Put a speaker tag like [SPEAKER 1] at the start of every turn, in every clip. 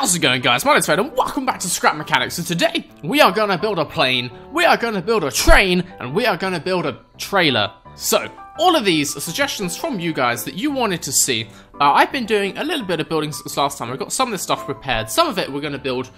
[SPEAKER 1] How's it going guys? My name's Fred and welcome back to Scrap Mechanics and today we are gonna build a plane, we are gonna build a train, and we are gonna build a trailer. So, all of these are suggestions from you guys that you wanted to see. Uh, I've been doing a little bit of building since last time, I've got some of this stuff prepared, some of it we're gonna build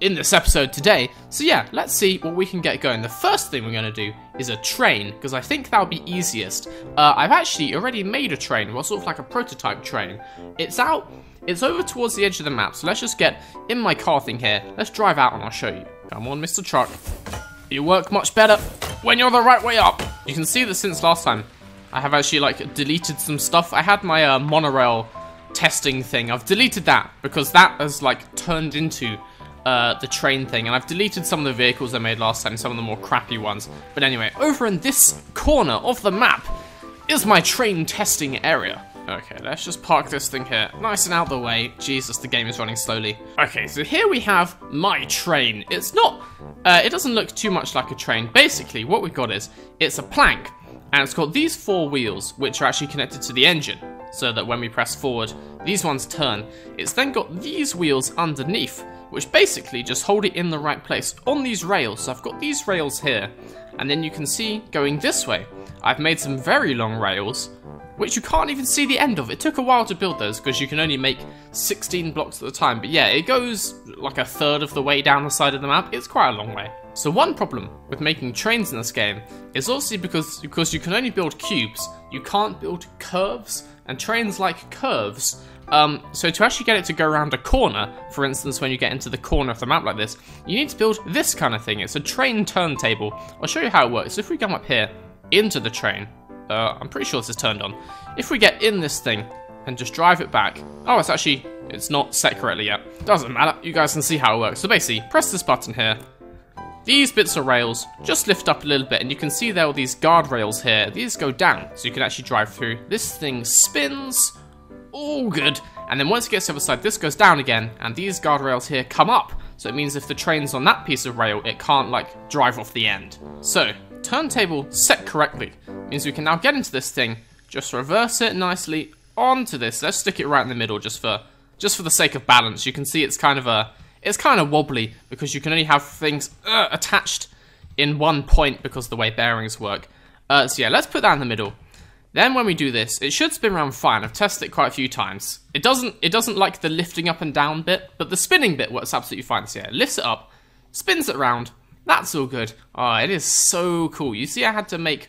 [SPEAKER 1] in this episode today. So yeah, let's see what we can get going. The first thing we're going to do is a train, because I think that'll be easiest. Uh, I've actually already made a train, well sort of like a prototype train. It's out it's over towards the edge of the map, so let's just get in my car thing here. Let's drive out and I'll show you. Come on, Mr. Truck. You work much better when you're the right way up. You can see that since last time, I have actually like deleted some stuff. I had my uh, monorail testing thing. I've deleted that because that has like turned into uh, the train thing. And I've deleted some of the vehicles I made last time, some of the more crappy ones. But anyway, over in this corner of the map is my train testing area. Okay, let's just park this thing here, nice and out the way. Jesus, the game is running slowly. Okay, so here we have my train. It's not, uh, it doesn't look too much like a train. Basically, what we've got is, it's a plank, and it's got these four wheels, which are actually connected to the engine, so that when we press forward, these ones turn. It's then got these wheels underneath, which basically just hold it in the right place on these rails. So I've got these rails here, and then you can see going this way, I've made some very long rails, which you can't even see the end of. It took a while to build those because you can only make 16 blocks at a time. But yeah, it goes like a third of the way down the side of the map. It's quite a long way. So one problem with making trains in this game is obviously because, because you can only build cubes, you can't build curves, and trains like curves. Um, so to actually get it to go around a corner, for instance when you get into the corner of the map like this, you need to build this kind of thing. It's a train turntable. I'll show you how it works. So if we come up here into the train, uh, I'm pretty sure this is turned on. If we get in this thing and just drive it back. Oh, it's actually, it's not set correctly yet. Doesn't matter, you guys can see how it works. So basically, press this button here. These bits of rails just lift up a little bit and you can see there are these guardrails here. These go down so you can actually drive through. This thing spins. All good. And then once it gets to the other side, this goes down again and these guardrails here come up. So it means if the train's on that piece of rail, it can't like drive off the end. So turntable set correctly means we can now get into this thing, just reverse it nicely onto this. Let's stick it right in the middle just for just for the sake of balance. You can see it's kind of a it's kind of wobbly because you can only have things uh, attached in one point because the way bearings work. Uh, so yeah, let's put that in the middle. Then when we do this, it should spin around fine. I've tested it quite a few times. It doesn't it doesn't like the lifting up and down bit, but the spinning bit works absolutely fine. So yeah, it lifts it up, spins it around, that's all good. Oh, it is so cool. You see I had to make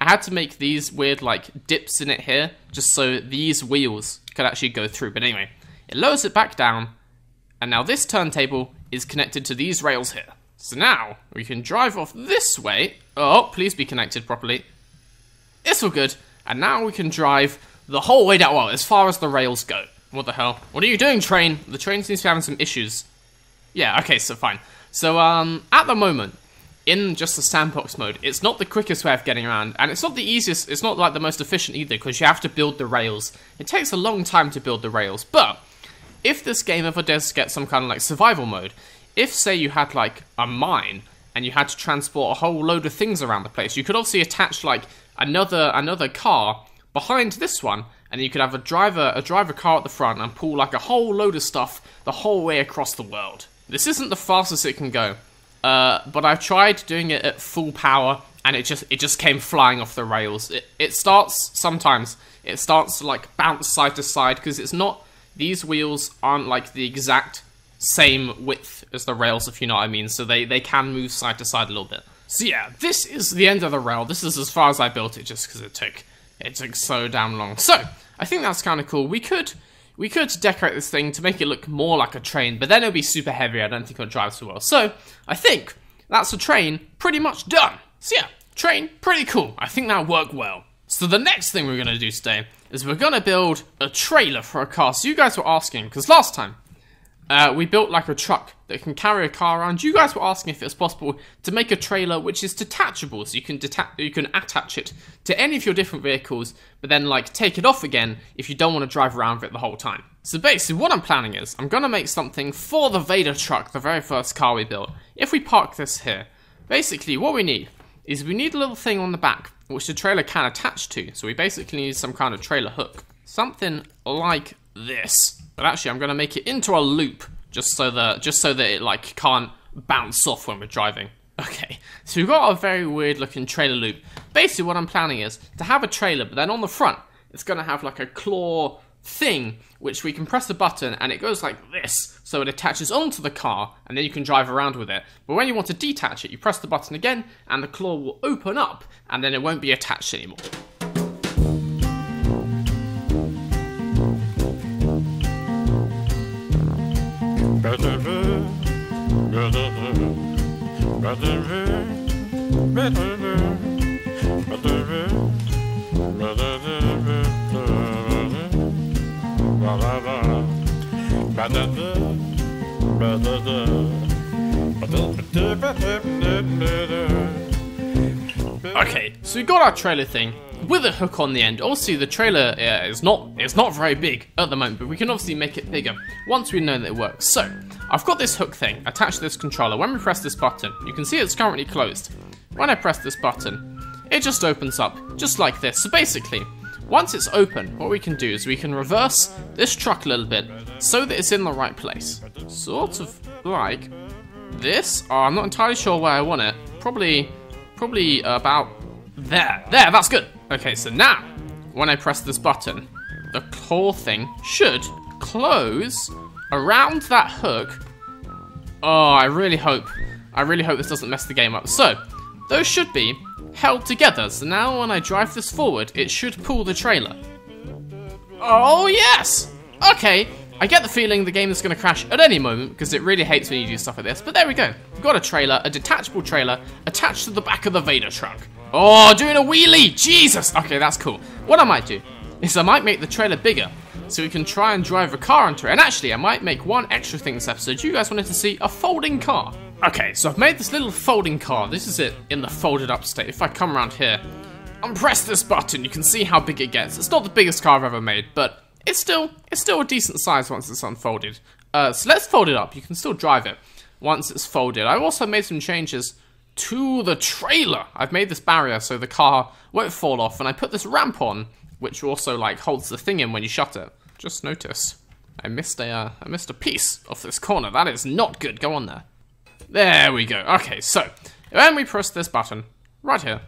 [SPEAKER 1] I had to make these weird like dips in it here just so these wheels could actually go through. But anyway, it lowers it back down and now this turntable is connected to these rails here. So now we can drive off this way. Oh, please be connected properly. It's all good. And now we can drive the whole way down, well, as far as the rails go. What the hell? What are you doing, train? The train seems to be having some issues. Yeah, okay, so fine. So, um, at the moment, in just the sandbox mode, it's not the quickest way of getting around, and it's not the easiest, it's not like the most efficient either, because you have to build the rails. It takes a long time to build the rails, but if this game ever does get some kind of like survival mode, if say you had like a mine, and you had to transport a whole load of things around the place, you could obviously attach like another another car behind this one, and you could have a driver a driver car at the front and pull like a whole load of stuff the whole way across the world. This isn't the fastest it can go, uh, but I've tried doing it at full power, and it just it just came flying off the rails. It, it starts sometimes it starts to like bounce side to side because it's not these wheels aren't like the exact same width as the rails, if you know what I mean. So they they can move side to side a little bit. So yeah, this is the end of the rail. This is as far as I built it, just because it took it took so damn long. So I think that's kind of cool. We could we could decorate this thing to make it look more like a train, but then it'll be super heavy. I don't think it'll drive so well. So, I think that's the train pretty much done. So yeah, train, pretty cool. I think that'll work well. So the next thing we're going to do today is we're going to build a trailer for a car. So you guys were asking, because last time uh, we built like a truck that can carry a car around. You guys were asking if it's possible to make a trailer which is detachable, so you can you can attach it to any of your different vehicles, but then like take it off again if you don't want to drive around with it the whole time. So basically, what I'm planning is I'm gonna make something for the Vader truck, the very first car we built. If we park this here, basically what we need is we need a little thing on the back which the trailer can attach to. So we basically need some kind of trailer hook, something like this. But actually, I'm going to make it into a loop just so that just so that it like can't bounce off when we're driving. Okay, so we've got a very weird looking trailer loop. Basically what I'm planning is to have a trailer, but then on the front, it's gonna have like a claw thing, which we can press the button and it goes like this, so it attaches onto the car and then you can drive around with it. But when you want to detach it, you press the button again and the claw will open up and then it won't be attached anymore. Okay, so we got our trailer thing with a hook on the end. Obviously, the trailer uh, is not it's not very big at the moment, but we can obviously make it bigger once we know that it works. So, I've got this hook thing attached to this controller. When we press this button, you can see it's currently closed. When I press this button, it just opens up, just like this. So basically, once it's open, what we can do is we can reverse this truck a little bit so that it's in the right place. Sort of like this. Oh, I'm not entirely sure where I want it. Probably, probably about there. There, that's good. Okay, so now, when I press this button, the claw thing should close around that hook. Oh, I really hope, I really hope this doesn't mess the game up. So, those should be held together. So now when I drive this forward, it should pull the trailer. Oh, yes! Okay, I get the feeling the game is going to crash at any moment because it really hates when you do stuff like this. But there we go. We've got a trailer, a detachable trailer, attached to the back of the Vader truck. Oh, doing a wheelie! Jesus! Okay, that's cool. What I might do is I might make the trailer bigger so we can try and drive a car into it. And actually, I might make one extra thing this episode. You guys wanted to see a folding car. Okay, so I've made this little folding car. This is it in the folded up state. If I come around here and press this button, you can see how big it gets. It's not the biggest car I've ever made, but it's still it's still a decent size once it's unfolded. Uh, so let's fold it up. You can still drive it once it's folded. I've also made some changes to the trailer. I've made this barrier so the car won't fall off, and I put this ramp on, which also like holds the thing in when you shut it. Just notice, I missed a uh, I missed a piece off this corner. That is not good. Go on there. There we go. Okay, so when we press this button right here,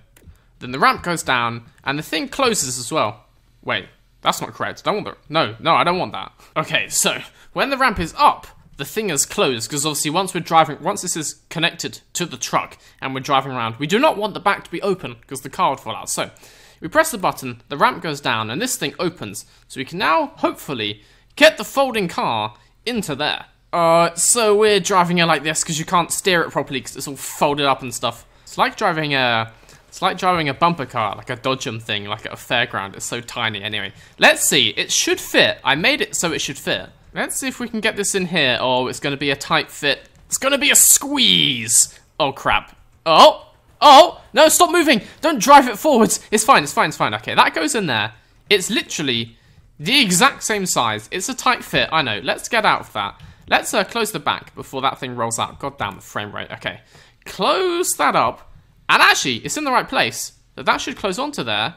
[SPEAKER 1] then the ramp goes down and the thing closes as well. Wait, that's not correct. I don't want that. No, no, I don't want that. Okay, so when the ramp is up, the thing is closed because obviously once we're driving, once this is connected to the truck and we're driving around, we do not want the back to be open because the car would fall out. So we press the button, the ramp goes down, and this thing opens. So we can now hopefully get the folding car into there. Uh, so we're driving it like this because you can't steer it properly because it's all folded up and stuff. It's like driving a, it's like driving a bumper car, like a Dodgem thing, like at a fairground. It's so tiny. Anyway, let's see. It should fit. I made it so it should fit. Let's see if we can get this in here. Oh, it's going to be a tight fit. It's going to be a squeeze. Oh, crap. Oh, oh, no, stop moving. Don't drive it forwards. It's fine, it's fine, it's fine. Okay, that goes in there. It's literally the exact same size. It's a tight fit, I know. Let's get out of that. Let's uh, close the back before that thing rolls out. God damn the frame rate. Okay. Close that up. And actually, it's in the right place. That should close onto there.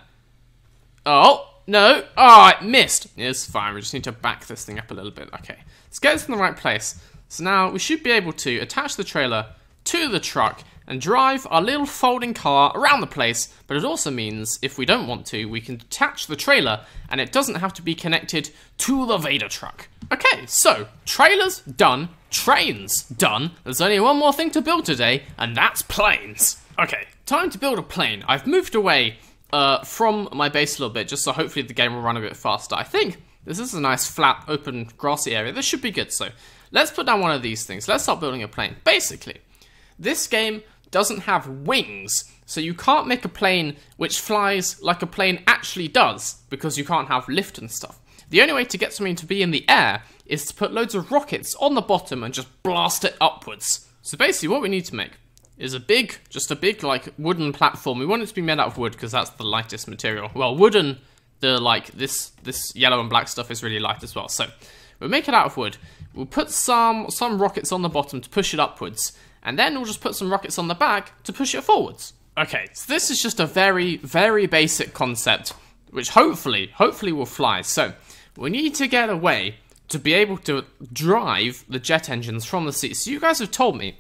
[SPEAKER 1] Oh, no. Oh, it missed. It's fine. We just need to back this thing up a little bit. Okay. Let's get this in the right place. So now we should be able to attach the trailer to the truck and drive our little folding car around the place, but it also means if we don't want to, we can detach the trailer and it doesn't have to be connected to the Vader truck. Okay, so trailers done, trains done. There's only one more thing to build today, and that's planes. Okay, time to build a plane. I've moved away uh, from my base a little bit, just so hopefully the game will run a bit faster. I think this is a nice flat, open, grassy area. This should be good, so let's put down one of these things. Let's start building a plane. Basically, this game doesn't have wings, so you can't make a plane which flies like a plane actually does, because you can't have lift and stuff. The only way to get something to be in the air is to put loads of rockets on the bottom and just blast it upwards. So basically what we need to make is a big, just a big like wooden platform. We want it to be made out of wood because that's the lightest material. Well, wooden, the like this this yellow and black stuff is really light as well. So we'll make it out of wood. We'll put some some rockets on the bottom to push it upwards, and then we'll just put some rockets on the back to push it forwards. Okay, so this is just a very, very basic concept, which hopefully, hopefully will fly. So, we need to get a way to be able to drive the jet engines from the seat. So you guys have told me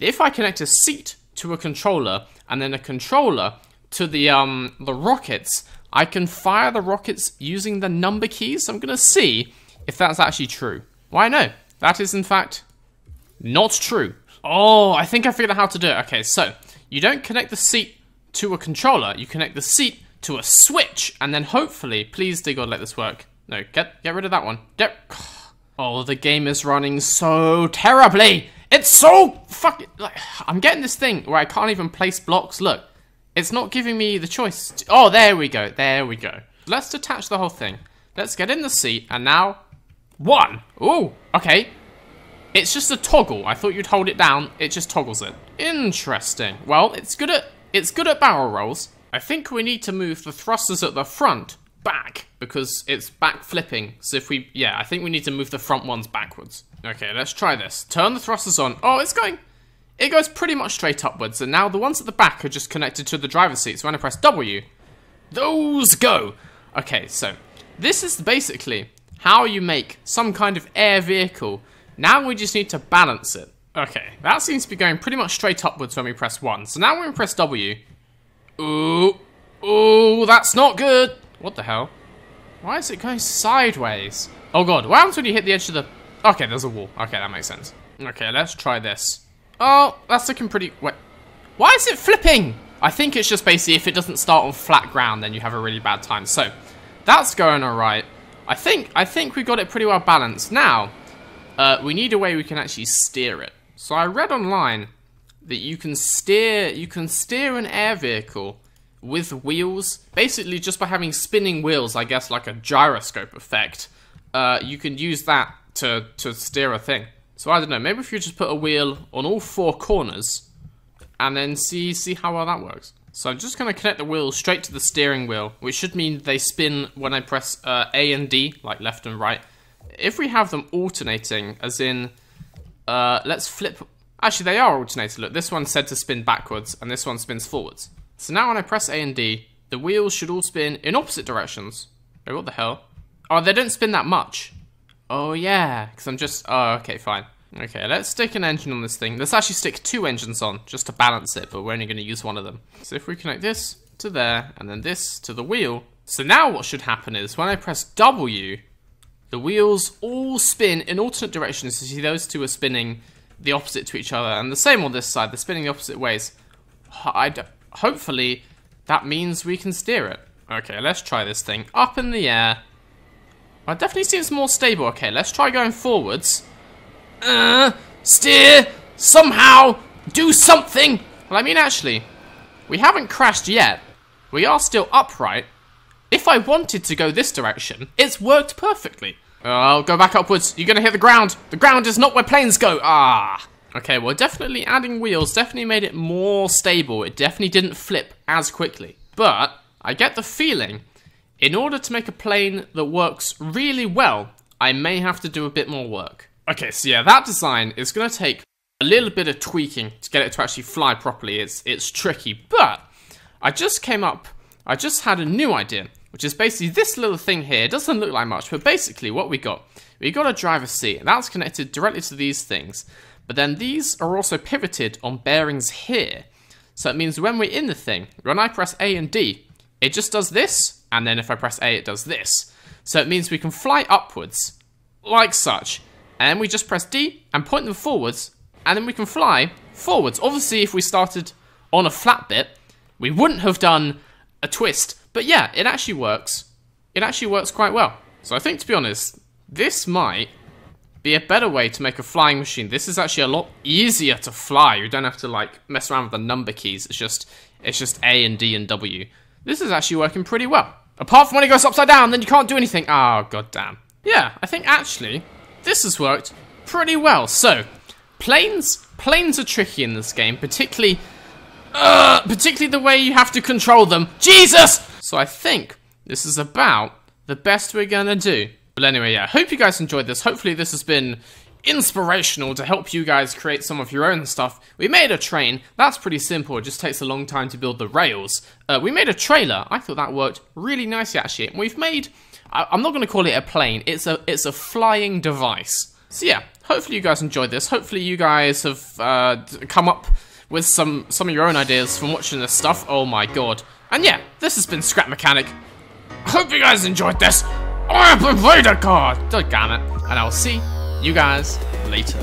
[SPEAKER 1] if I connect a seat to a controller and then a controller to the um the rockets, I can fire the rockets using the number keys. I'm gonna see if that's actually true. Why no? That is in fact not true. Oh, I think I figured out how to do it. Okay, so you don't connect the seat to a controller, you connect the seat to a switch, and then hopefully, please dear God, let this work. No, get get rid of that one. Get. Oh, the game is running so terribly. It's so fucking. Like, I'm getting this thing where I can't even place blocks. Look, it's not giving me the choice. To, oh, there we go. There we go. Let's detach the whole thing. Let's get in the seat, and now one. Ooh, okay. It's just a toggle. I thought you'd hold it down. It just toggles it. Interesting. Well, it's good at it's good at barrel rolls. I think we need to move the thrusters at the front back because it's back flipping. So if we, yeah, I think we need to move the front ones backwards. Okay, let's try this. Turn the thrusters on. Oh, it's going, it goes pretty much straight upwards. And now the ones at the back are just connected to the driver's seat. So when I press W, those go. Okay, so this is basically how you make some kind of air vehicle. Now we just need to balance it. Okay, that seems to be going pretty much straight upwards when we press 1. So now when we press W, ooh, ooh, that's not good. What the hell? Why is it going sideways? Oh god, what happens when you hit the edge of the... Okay, there's a wall. Okay, that makes sense. Okay, let's try this. Oh, that's looking pretty... Wait. Why is it flipping? I think it's just basically if it doesn't start on flat ground, then you have a really bad time. So, that's going alright. I think I think we got it pretty well balanced. Now, uh, we need a way we can actually steer it. So I read online that you can steer you can steer an air vehicle with wheels, basically just by having spinning wheels, I guess like a gyroscope effect, uh, you can use that to, to steer a thing. So I don't know, maybe if you just put a wheel on all four corners and then see see how well that works. So I'm just going to connect the wheels straight to the steering wheel, which should mean they spin when I press uh, A and D, like left and right. If we have them alternating, as in, uh, let's flip... Actually, they are alternating. Look, this one's said to spin backwards, and this one spins forwards. So now when I press A and D, the wheels should all spin in opposite directions. Wait, what the hell? Oh, they don't spin that much. Oh, yeah, because I'm just... Oh, okay, fine. Okay, let's stick an engine on this thing. Let's actually stick two engines on, just to balance it, but we're only going to use one of them. So if we connect this to there, and then this to the wheel. So now what should happen is, when I press W, the wheels all spin in alternate directions. You see those two are spinning the opposite to each other, and the same on this side, they're spinning the opposite ways. I hopefully that means we can steer it. Okay, let's try this thing. Up in the air. Well, it definitely seems more stable. Okay, let's try going forwards. Uh, steer, somehow, do something. Well, I mean, actually, we haven't crashed yet. We are still upright. If I wanted to go this direction, it's worked perfectly. I'll go back upwards. You're gonna hit the ground. The ground is not where planes go. Ah. Okay, well, definitely adding wheels definitely made it more stable. It definitely didn't flip as quickly. But I get the feeling, in order to make a plane that works really well, I may have to do a bit more work. Okay, so yeah, that design is going to take a little bit of tweaking to get it to actually fly properly. It's, it's tricky, but I just came up, I just had a new idea, which is basically this little thing here. It doesn't look like much, but basically what we got, we got a driver's seat, and that's connected directly to these things. But then these are also pivoted on bearings here. So it means when we're in the thing, when I press A and D, it just does this, and then if I press A, it does this. So it means we can fly upwards, like such, and then we just press D and point them forwards, and then we can fly forwards. Obviously, if we started on a flat bit, we wouldn't have done a twist. But yeah, it actually works. It actually works quite well. So I think, to be honest, this might be a better way to make a flying machine. This is actually a lot easier to fly. You don't have to like mess around with the number keys. It's just it's just A and D and W. This is actually working pretty well. Apart from when it goes upside down, then you can't do anything. Oh, god damn. Yeah, I think actually this has worked pretty well. So, planes planes are tricky in this game, particularly uh, particularly the way you have to control them. Jesus! So I think this is about the best we're gonna do. But anyway, yeah, hope you guys enjoyed this. Hopefully this has been inspirational to help you guys create some of your own stuff. We made a train. That's pretty simple. It just takes a long time to build the rails. Uh, we made a trailer. I thought that worked really nicely, actually. We've made I I'm not going to call it a plane. It's a it's a flying device. So yeah, hopefully you guys enjoyed this. Hopefully you guys have uh, come up with some some of your own ideas from watching this stuff. Oh my god. And yeah, this has been Scrap Mechanic. Hope you guys enjoyed this. I have played a card. God damn it. And I'll see you guys later.